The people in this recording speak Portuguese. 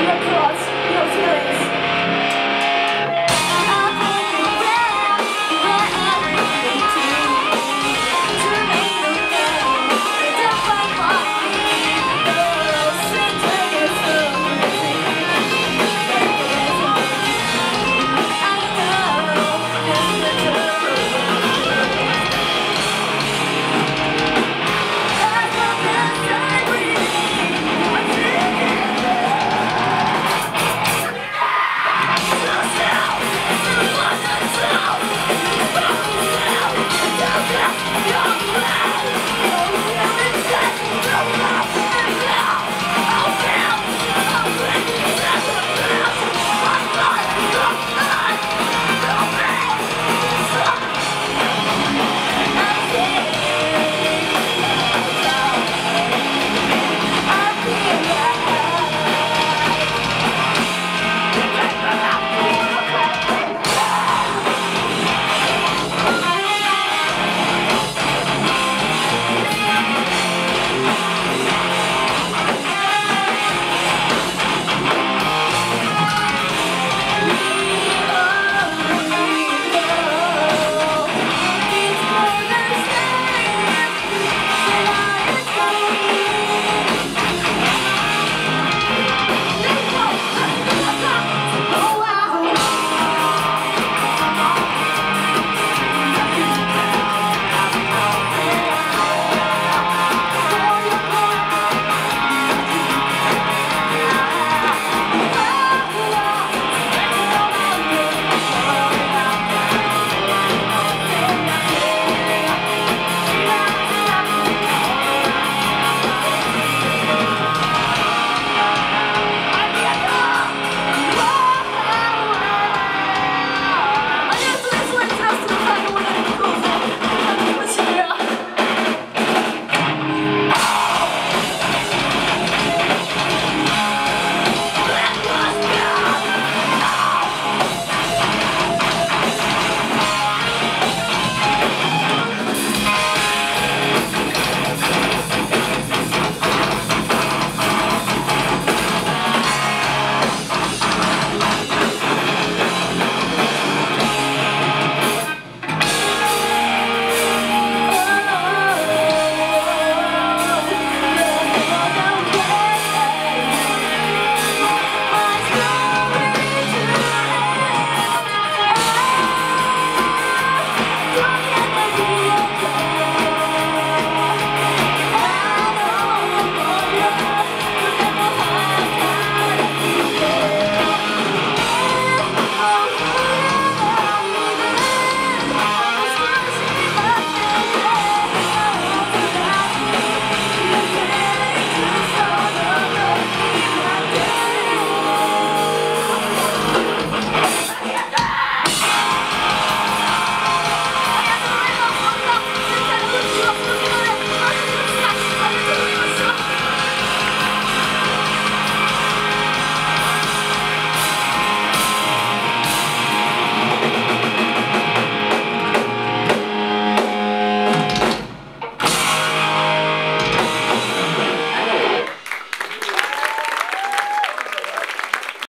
E a próxima?